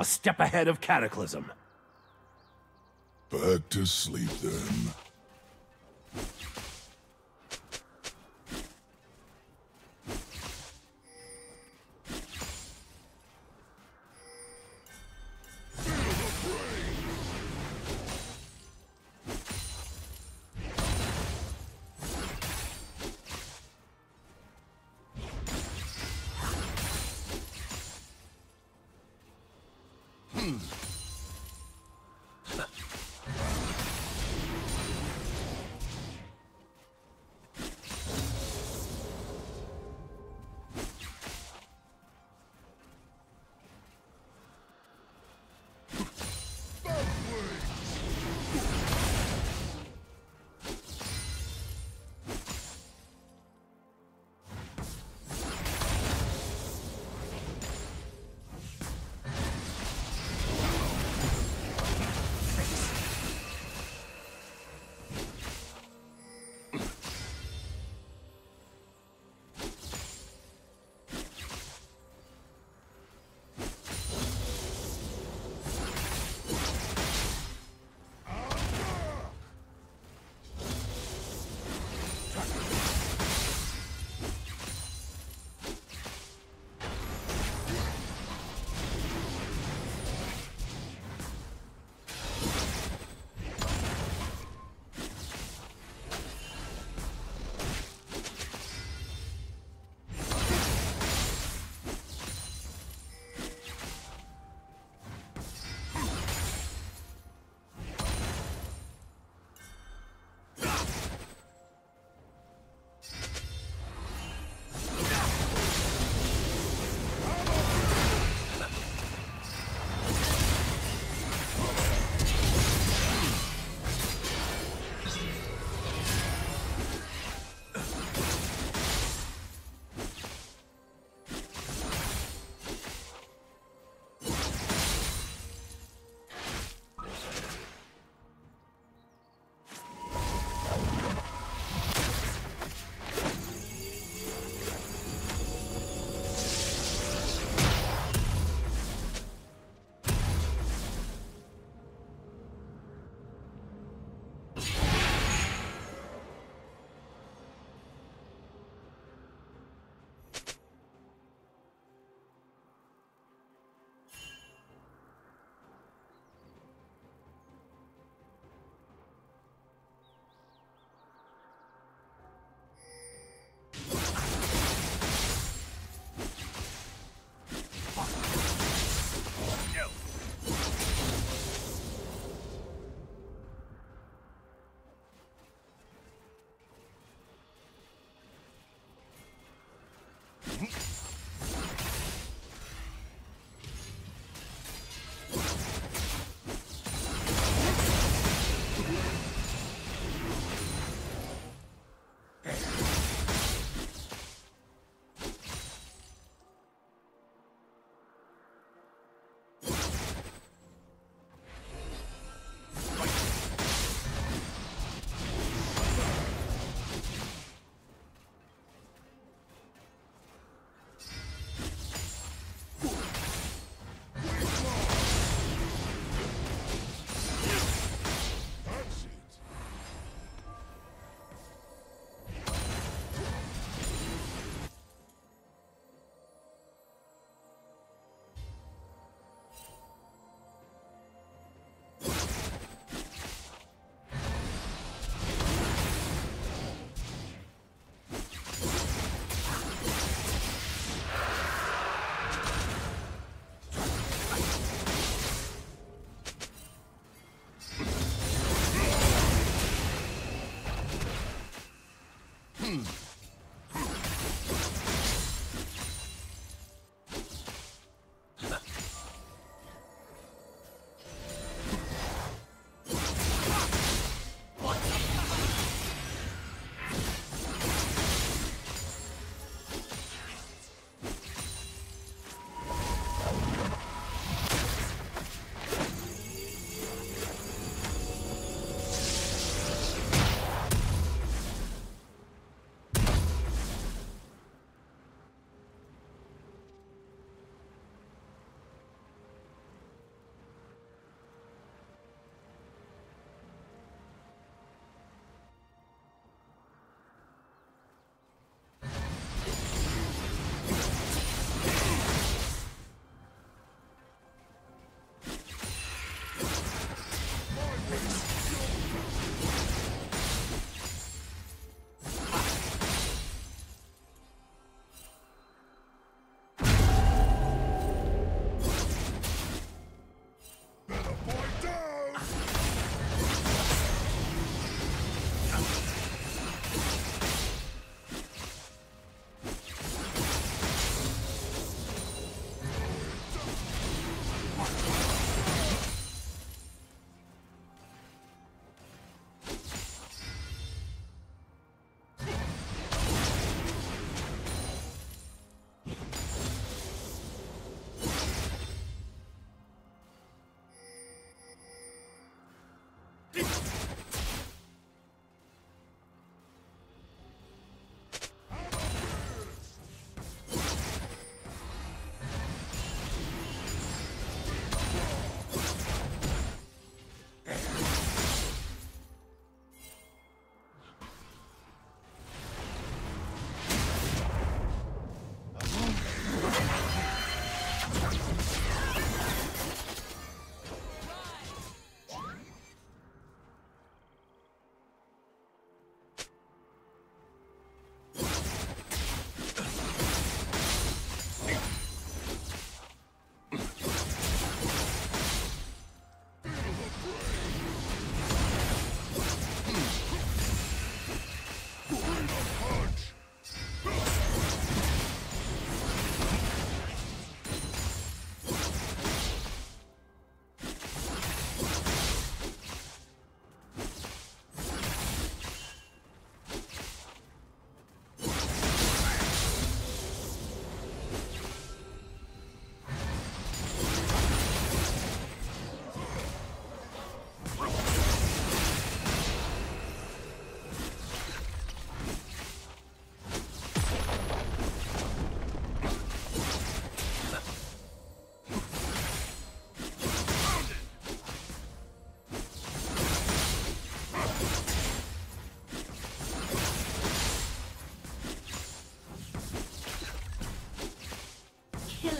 A step ahead of Cataclysm. Back to sleep then. Boom!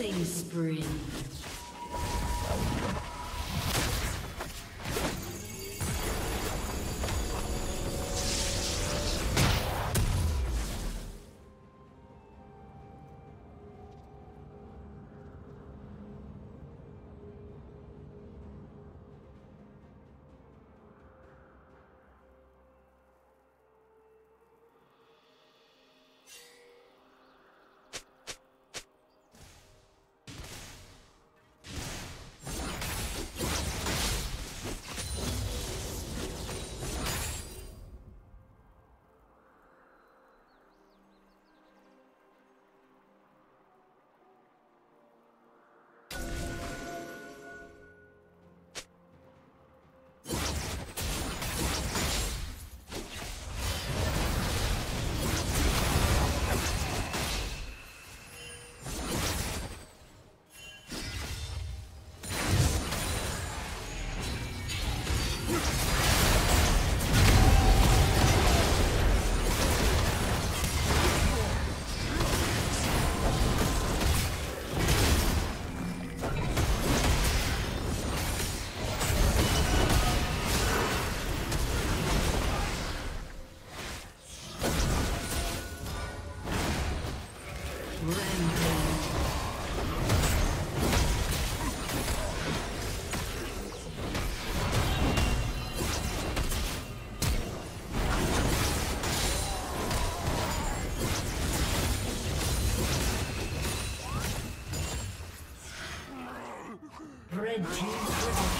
Killing spree. Red team triple